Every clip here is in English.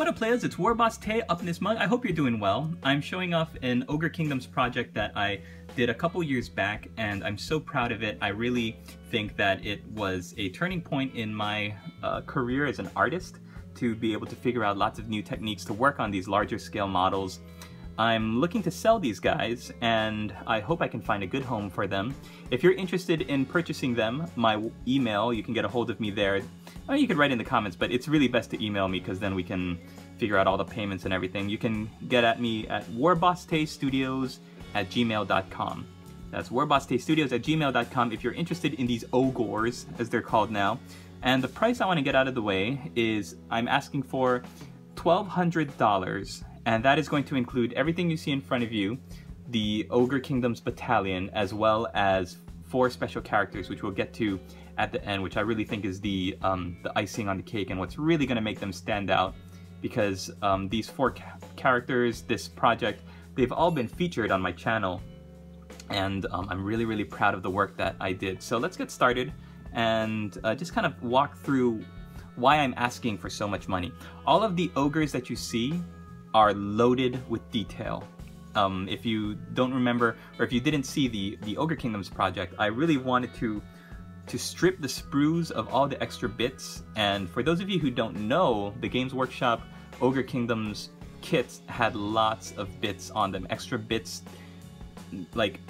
What up players, it's Warboss Tae up in this mug. I hope you're doing well. I'm showing off an Ogre Kingdoms project that I did a couple years back and I'm so proud of it. I really think that it was a turning point in my uh, career as an artist to be able to figure out lots of new techniques to work on these larger scale models. I'm looking to sell these guys and I hope I can find a good home for them. If you're interested in purchasing them, my email, you can get a hold of me there or you could write in the comments, but it's really best to email me because then we can figure out all the payments and everything. You can get at me at warbossTaestudios at gmail.com. That's warbossTaestudios at gmail.com if you're interested in these ogres, as they're called now. And the price I want to get out of the way is I'm asking for $1,200, and that is going to include everything you see in front of you, the Ogre Kingdoms Battalion, as well as four special characters, which we'll get to at the end, which I really think is the um, the icing on the cake and what's really going to make them stand out. Because um, these four ca characters, this project, they've all been featured on my channel, and um, I'm really really proud of the work that I did. So let's get started and uh, just kind of walk through why I'm asking for so much money. All of the ogres that you see are loaded with detail. Um, if you don't remember, or if you didn't see the, the Ogre Kingdoms project, I really wanted to to strip the sprues of all the extra bits. And for those of you who don't know, the Games Workshop Ogre Kingdoms kits had lots of bits on them, extra bits like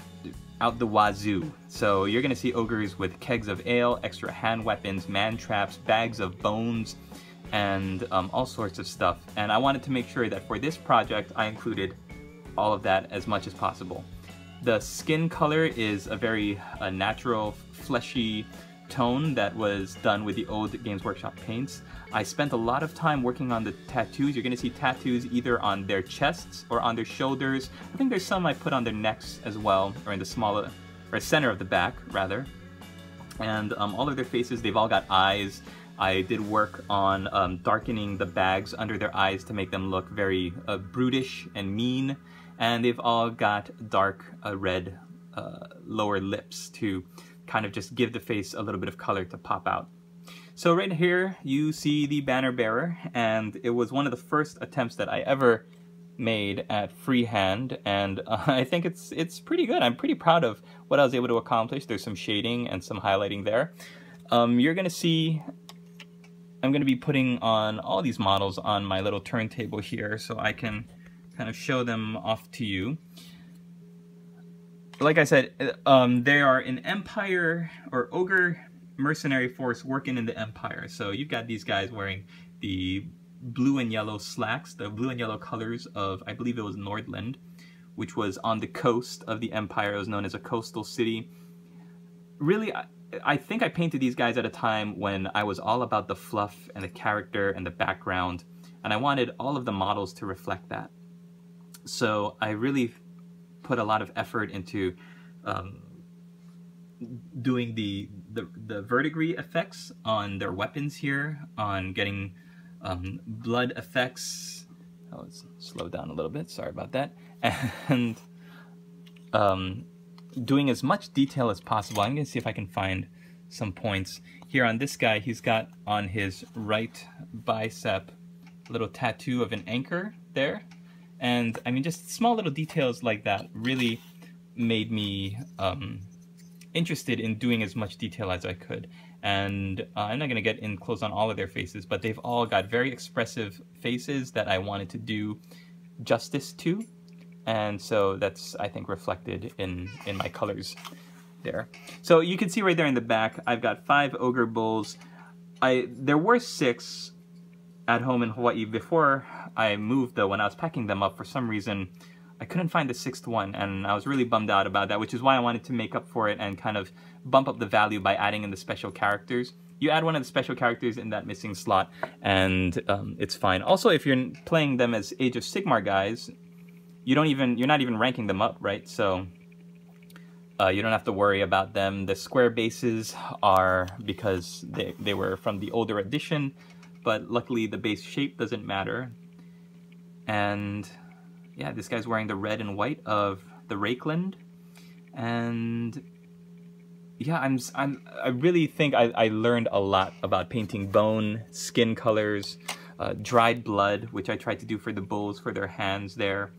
out the wazoo. So you're gonna see ogres with kegs of ale, extra hand weapons, man traps, bags of bones, and um, all sorts of stuff. And I wanted to make sure that for this project, I included all of that as much as possible. The skin color is a very uh, natural, fleshy tone that was done with the old Games Workshop paints. I spent a lot of time working on the tattoos. You're going to see tattoos either on their chests or on their shoulders. I think there's some I put on their necks as well, or in the smaller, or center of the back, rather. And um, all of their faces, they've all got eyes. I did work on um, darkening the bags under their eyes to make them look very uh, brutish and mean and they've all got dark uh, red uh, lower lips to kind of just give the face a little bit of color to pop out. So right here you see the banner bearer and it was one of the first attempts that I ever made at freehand and uh, I think it's it's pretty good. I'm pretty proud of what I was able to accomplish. There's some shading and some highlighting there. Um, you're gonna see I'm gonna be putting on all these models on my little turntable here so I can kind of show them off to you. Like I said, um, they are an Empire or Ogre mercenary force working in the Empire. So you've got these guys wearing the blue and yellow slacks, the blue and yellow colors of, I believe it was Nordland, which was on the coast of the Empire. It was known as a coastal city. Really, I, think I painted these guys at a time when I was all about the fluff and the character and the background, and I wanted all of the models to reflect that. So I really put a lot of effort into um, doing the, the, the verdigris effects on their weapons here, on getting um, blood effects. Oh, let's slow down a little bit. Sorry about that. And um, doing as much detail as possible. I'm going to see if I can find some points. Here on this guy, he's got on his right bicep a little tattoo of an anchor there. And I mean, just small little details like that really made me um, interested in doing as much detail as I could. And uh, I'm not going to get in close on all of their faces, but they've all got very expressive faces that I wanted to do justice to. And so that's, I think, reflected in, in my colors there. So you can see right there in the back, I've got five ogre bulls. I There were six at home in Hawaii before I moved though, when I was packing them up, for some reason, I couldn't find the sixth one, and I was really bummed out about that, which is why I wanted to make up for it and kind of bump up the value by adding in the special characters. You add one of the special characters in that missing slot, and um, it's fine. Also, if you're playing them as Age of Sigmar guys, you don't even you're not even ranking them up, right? So uh, you don't have to worry about them. The square bases are because they, they were from the older edition, but luckily the base shape doesn't matter. And yeah, this guy's wearing the red and white of the Reikland. And yeah, I'm, I'm, I really think I, I learned a lot about painting bone, skin colors, uh, dried blood, which I tried to do for the bulls for their hands there.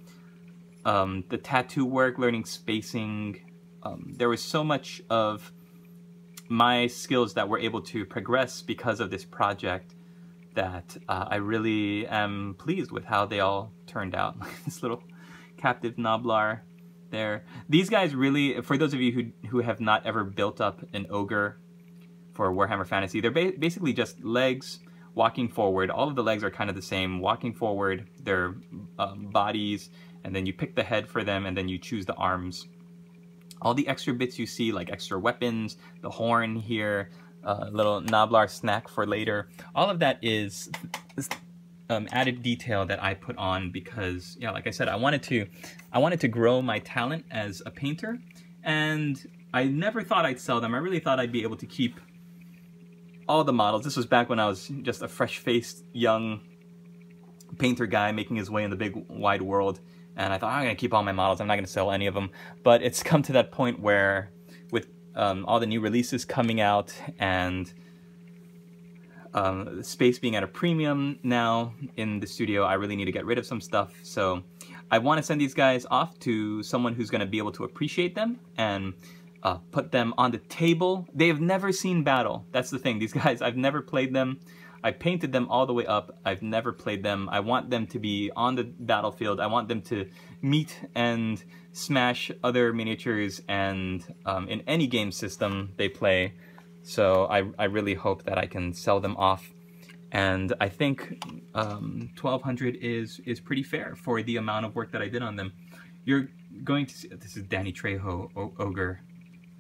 Um, the tattoo work, learning spacing. Um, there was so much of my skills that were able to progress because of this project that uh, I really am pleased with how they all turned out. this little captive Gnoblar there. These guys really, for those of you who, who have not ever built up an ogre for Warhammer Fantasy, they're ba basically just legs walking forward. All of the legs are kind of the same, walking forward, their um, bodies, and then you pick the head for them, and then you choose the arms. All the extra bits you see, like extra weapons, the horn here, a uh, little Gnoblar snack for later, all of that is um, added detail that I put on because, yeah, like I said, I wanted to, I wanted to grow my talent as a painter, and I never thought I'd sell them. I really thought I'd be able to keep all the models. This was back when I was just a fresh-faced young painter guy making his way in the big wide world. And I thought, I'm going to keep all my models. I'm not going to sell any of them. But it's come to that point where with um, all the new releases coming out and um, space being at a premium now in the studio, I really need to get rid of some stuff. So I want to send these guys off to someone who's going to be able to appreciate them and uh, put them on the table. They have never seen battle. That's the thing. These guys, I've never played them. I painted them all the way up. I've never played them. I want them to be on the battlefield. I want them to meet and smash other miniatures and um, in any game system they play. So I, I really hope that I can sell them off. And I think um, 1200 is, is pretty fair for the amount of work that I did on them. You're going to see, this is Danny Trejo, o Ogre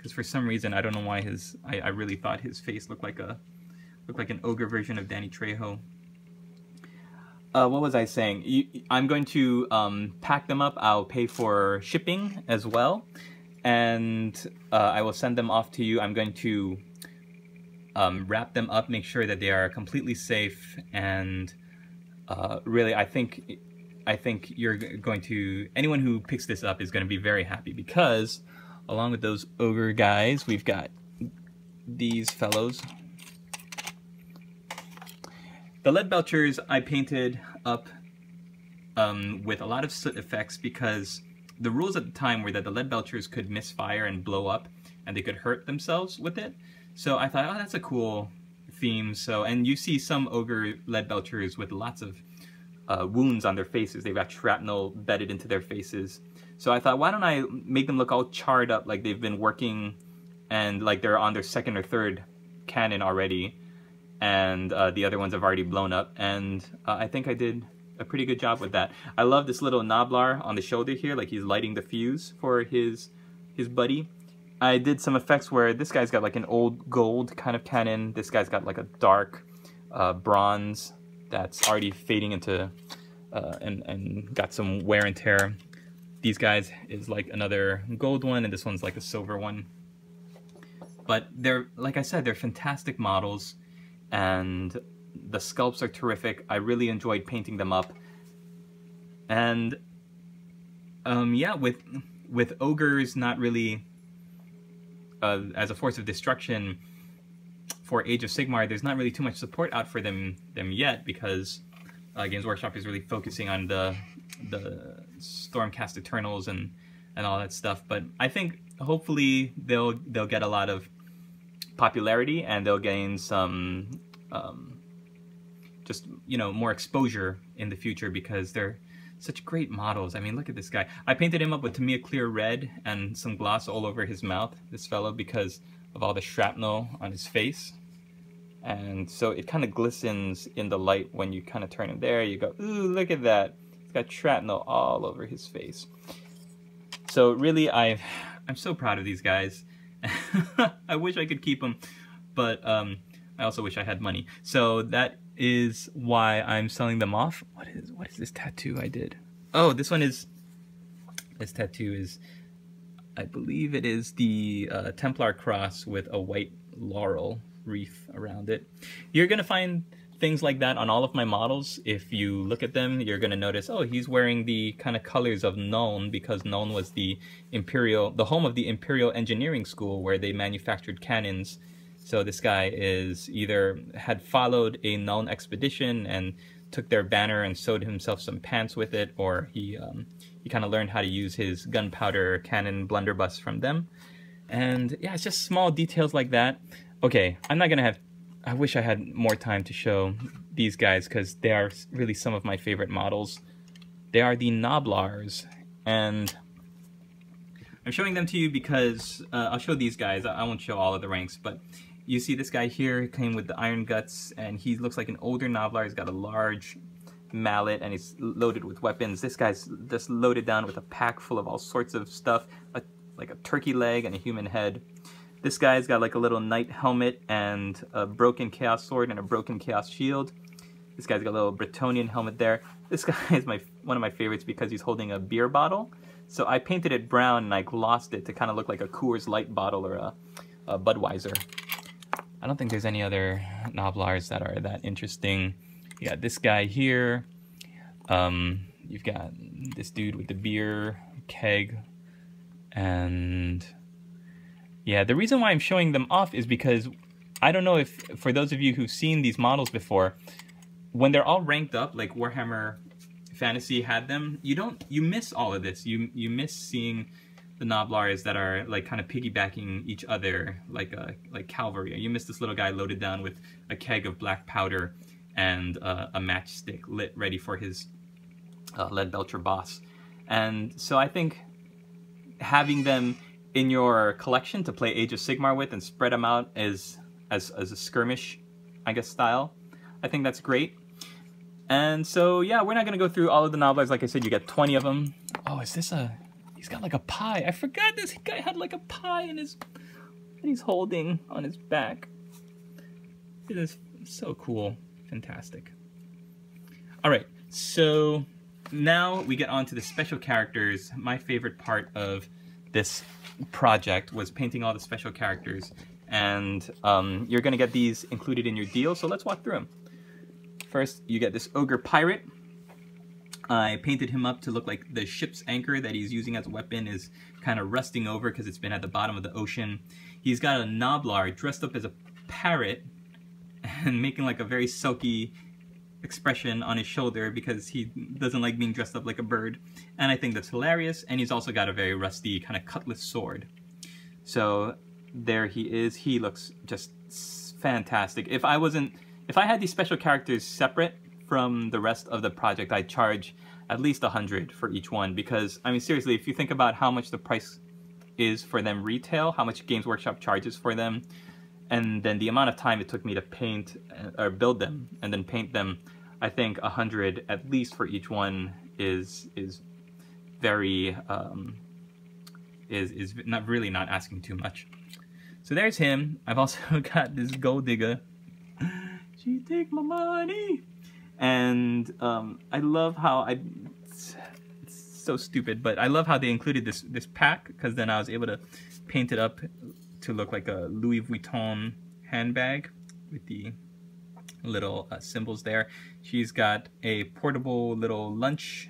because for some reason I don't know why his I, I really thought his face looked like a looked like an ogre version of Danny Trejo. Uh, what was I saying? You, I'm going to um, pack them up. I'll pay for shipping as well, and uh, I will send them off to you. I'm going to um, wrap them up, make sure that they are completely safe, and uh, really, I think I think you're going to anyone who picks this up is going to be very happy because along with those ogre guys, we've got these fellows. The lead belchers I painted up um, with a lot of soot effects because the rules at the time were that the lead belchers could misfire and blow up and they could hurt themselves with it. So I thought, oh, that's a cool theme. So, and you see some ogre lead belchers with lots of uh, wounds on their faces. They've got shrapnel bedded into their faces. So I thought, why don't I make them look all charred up like they've been working and like they're on their second or third cannon already and uh, the other ones have already blown up. And uh, I think I did a pretty good job with that. I love this little Gnoblar on the shoulder here, like he's lighting the fuse for his his buddy. I did some effects where this guy's got like an old gold kind of cannon. This guy's got like a dark uh, bronze that's already fading into uh, and, and got some wear and tear these guys is like another gold one, and this one's like a silver one. But they're, like I said, they're fantastic models, and the sculpts are terrific. I really enjoyed painting them up. And, um, yeah, with, with ogres not really uh, as a force of destruction for Age of Sigmar, there's not really too much support out for them them yet because uh, Games Workshop is really focusing on the the Stormcast Eternals and and all that stuff. But I think hopefully they'll they'll get a lot of popularity and they'll gain some um, just you know more exposure in the future because they're such great models. I mean, look at this guy. I painted him up with Tamiya Clear Red and some gloss all over his mouth, this fellow, because of all the shrapnel on his face. And so it kind of glistens in the light when you kind of turn him there. You go, ooh, look at that. He's got shrapnel all over his face. So really, I, I'm so proud of these guys. I wish I could keep them, but um, I also wish I had money. So that is why I'm selling them off. What is what is this tattoo I did? Oh, this one is. This tattoo is, I believe it is the uh, Templar cross with a white laurel wreath around it. You're gonna find things like that on all of my models. If you look at them, you're going to notice, oh, he's wearing the kind of colors of Nuln because Nuln was the imperial, the home of the Imperial Engineering School where they manufactured cannons. So this guy is either had followed a Nuln expedition and took their banner and sewed himself some pants with it, or he um, he kind of learned how to use his gunpowder cannon blunderbuss from them. And yeah, it's just small details like that. Okay, I'm not gonna have. I wish I had more time to show these guys because they are really some of my favorite models. They are the Gnoblars, and I'm showing them to you because uh, I'll show these guys. I won't show all of the ranks, but you see this guy here came with the Iron Guts, and he looks like an older Gnoblar. He's got a large mallet, and he's loaded with weapons. This guy's just loaded down with a pack full of all sorts of stuff, a, like a turkey leg and a human head. This guy's got like a little knight helmet and a broken chaos sword and a broken chaos shield. This guy's got a little Bretonnian helmet there. This guy is my one of my favorites because he's holding a beer bottle. So I painted it brown and I glossed it to kind of look like a Coors Light bottle or a, a Budweiser. I don't think there's any other Gnoblars that are that interesting. You got this guy here. Um, you've got this dude with the beer keg. And yeah, the reason why I'm showing them off is because I don't know if, for those of you who've seen these models before, when they're all ranked up, like Warhammer Fantasy had them, you don't, you miss all of this. You, you miss seeing the Gnoblars that are like kind of piggybacking each other like a, like cavalry. You miss this little guy loaded down with a keg of black powder and uh, a matchstick lit ready for his uh, Leadbelcher boss. And so I think having them in your collection to play Age of Sigmar with and spread them out as as, as a skirmish, I guess, style, I think that's great. And so, yeah, we're not going to go through all of the Gnoblars. Like I said, you get 20 of them. Oh, is this a... He's got like a pie. I forgot this guy had like a pie in his that he's holding on his back. It is so cool. Fantastic. Alright, so now we get on to the special characters. My favorite part of this project was painting all the special characters. And um, you're to get these included in your deal, so let's walk through them. First, you get this Ogre Pirate. I painted him up to look like the ship's anchor that he's using as a weapon is kind of rusting over because it's been at the bottom of the ocean. He's got a Gnoblar dressed up as a parrot and making like a very sulky expression on his shoulder because he doesn't like being dressed up like a bird. And I think that's hilarious. And he's also got a very rusty kind of cutlass sword. So there he is. He looks just fantastic. If I wasn't, if I had these special characters separate, from the rest of the project, I'd charge at least a hundred for each one because I mean seriously, if you think about how much the price is for them retail, how much Games Workshop charges for them, and then the amount of time it took me to paint uh, or build them and then paint them, I think a hundred at least for each one is is very um, is is not really not asking too much. So there's him. I've also got this gold digger. She take my money and um, I love how I. It's, it's, so stupid, but I love how they included this this pack because then I was able to paint it up to look like a Louis Vuitton handbag with the little uh, symbols there. She's got a portable little lunch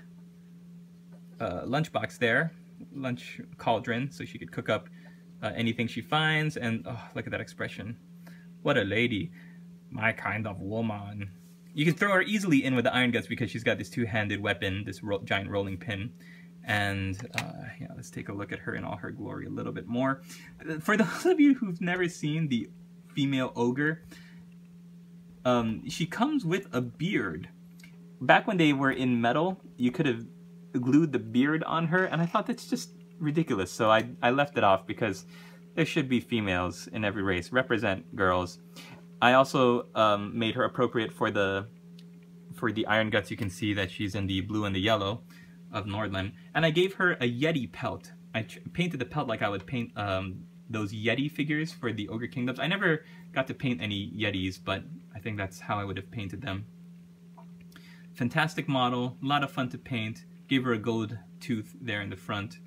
uh, lunchbox there, lunch cauldron, so she could cook up uh, anything she finds. And oh, look at that expression! What a lady, my kind of woman. You can throw her easily in with the Iron Guts because she's got this two-handed weapon, this ro giant rolling pin. And uh, yeah, let's take a look at her in all her glory a little bit more. For those of you who've never seen the female ogre, um, she comes with a beard. Back when they were in metal, you could have glued the beard on her, and I thought that's just ridiculous. So I, I left it off because there should be females in every race. Represent girls. I also um, made her appropriate for the for the Iron Guts. You can see that she's in the blue and the yellow of Nordland. And I gave her a Yeti pelt. I painted the pelt like I would paint um, those Yeti figures for the Ogre Kingdoms. I never got to paint any Yetis, but I think that's how I would have painted them. Fantastic model, a lot of fun to paint. Gave her a gold tooth there in the front.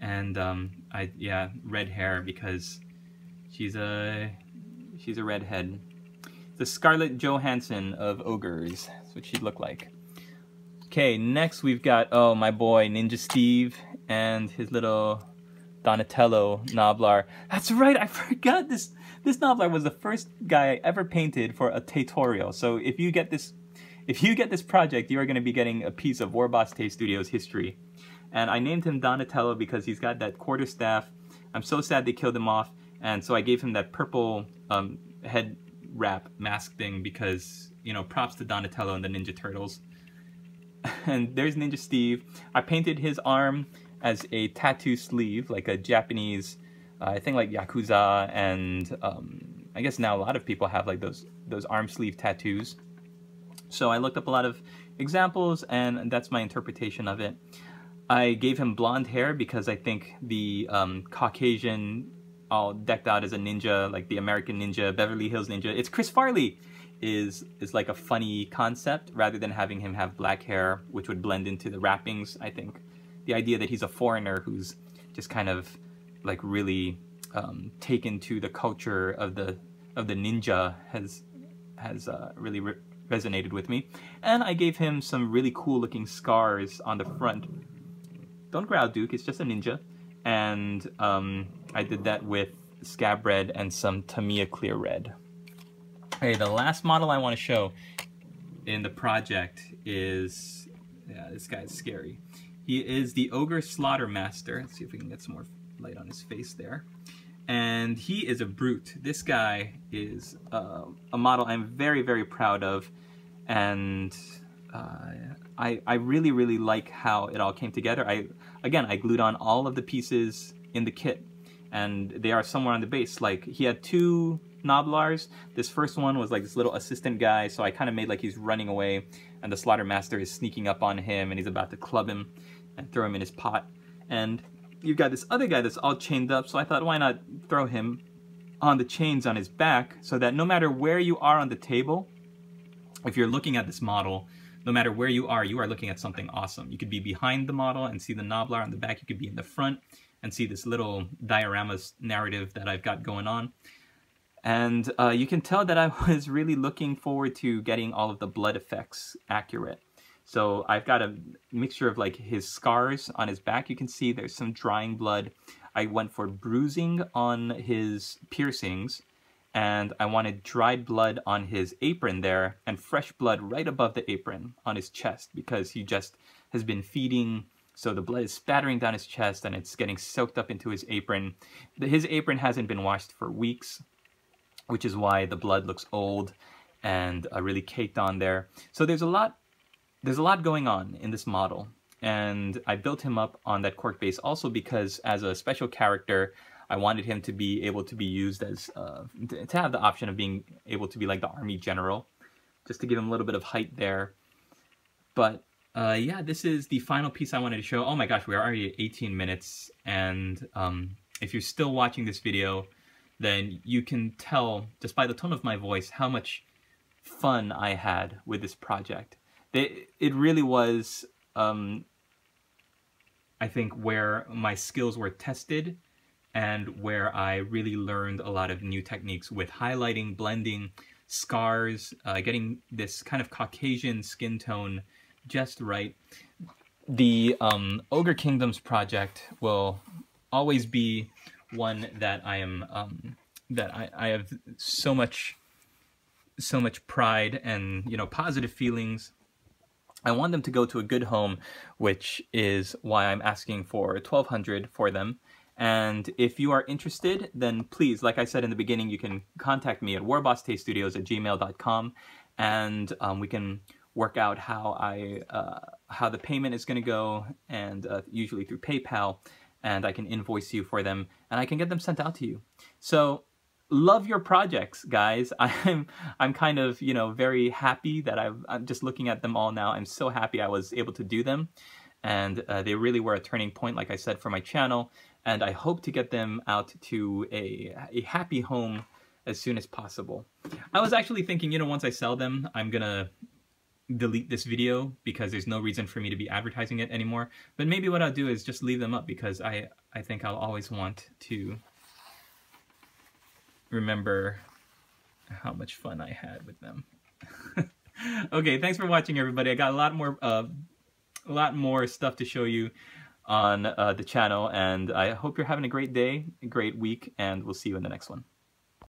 And um, I yeah, red hair because she's a she's a redhead the Scarlett Johansson of ogres. That's what she'd look like. Okay, next we've got, oh, my boy, Ninja Steve and his little Donatello Gnoblar. That's right, I forgot this. This Gnoblar was the first guy I ever painted for a tutorial. So if you get this, if you get this project, you are going to be getting a piece of Warboss Tae Studios history. And I named him Donatello because he's got that quarterstaff. I'm so sad they killed him off, and so I gave him that purple um, head wrap mask thing because, you know, props to Donatello and the Ninja Turtles. and there's Ninja Steve. I painted his arm as a tattoo sleeve, like a Japanese, uh, I think like Yakuza, and um, I guess now a lot of people have like those those arm sleeve tattoos. So I looked up a lot of examples, and that's my interpretation of it. I gave him blonde hair because I think the um, Caucasian, all decked out as a ninja, like the American Ninja, Beverly Hills Ninja. It's Chris Farley is is like a funny concept rather than having him have black hair, which would blend into the wrappings. I think the idea that he's a foreigner who's just kind of like really um, taken to the culture of the of the ninja has has uh, really re resonated with me. And I gave him some really cool looking scars on the front. Don't growl, Duke. It's just a ninja. And um, I did that with scab red and some Tamiya clear red. Okay, the last model I want to show in the project is, yeah, this guy's scary. He is the Ogre Slaughter Master. Let's see if we can get some more light on his face there. And he is a brute. This guy is uh, a model I'm very, very proud of. And uh, I, I really, really like how it all came together. I Again, I glued on all of the pieces in the kit. And they are somewhere on the base. Like, he had two Gnoblars. This first one was like this little assistant guy, so I kind of made like he's running away, and the Slaughter Master is sneaking up on him, and he's about to club him and throw him in his pot. And you've got this other guy that's all chained up, so I thought, why not throw him on the chains on his back, so that no matter where you are on the table, if you're looking at this model, no matter where you are, you are looking at something awesome. You could be behind the model and see the Gnoblar on the back. You could be in the front and see this little dioramas narrative that I've got going on. And uh, you can tell that I was really looking forward to getting all of the blood effects accurate. So I've got a mixture of like his scars on his back. You can see there's some drying blood. I went for bruising on his piercings and I wanted dried blood on his apron there and fresh blood right above the apron on his chest because he just has been feeding so the blood is spattering down his chest and it's getting soaked up into his apron. His apron hasn't been washed for weeks which is why the blood looks old and uh, really caked on there. So there's a lot there's a lot going on in this model and I built him up on that cork base also because as a special character I wanted him to be able to be used as uh, to have the option of being able to be like the army general just to give him a little bit of height there but uh, yeah this is the final piece I wanted to show oh my gosh we're already at 18 minutes and um, if you're still watching this video then you can tell, just by the tone of my voice, how much fun I had with this project. It, it really was, um, I think, where my skills were tested and where I really learned a lot of new techniques with highlighting, blending, scars, uh, getting this kind of Caucasian skin tone just right. The um, Ogre Kingdoms project will always be one that I am um, that I, I have so much so much pride and you know positive feelings. I want them to go to a good home, which is why I'm asking for 1200 for them. And if you are interested, then please, like I said in the beginning, you can contact me at warbosstaestudios at gmail.com and um, we can work out how I uh, how the payment is going to go and uh, usually through PayPal and I can invoice you for them and I can get them sent out to you. So love your projects, guys. I'm I'm kind of you know very happy that I've, I'm just looking at them all now. I'm so happy I was able to do them, and uh, they really were a turning point, like I said, for my channel. And I hope to get them out to a a happy home as soon as possible. I was actually thinking, you know, once I sell them, I'm gonna delete this video because there's no reason for me to be advertising it anymore. But maybe what I'll do is just leave them up because I, I think I'll always want to remember how much fun I had with them. okay, thanks for watching everybody. I got a lot more uh, a lot more stuff to show you on uh, the channel and I hope you're having a great day, a great week, and we'll see you in the next one.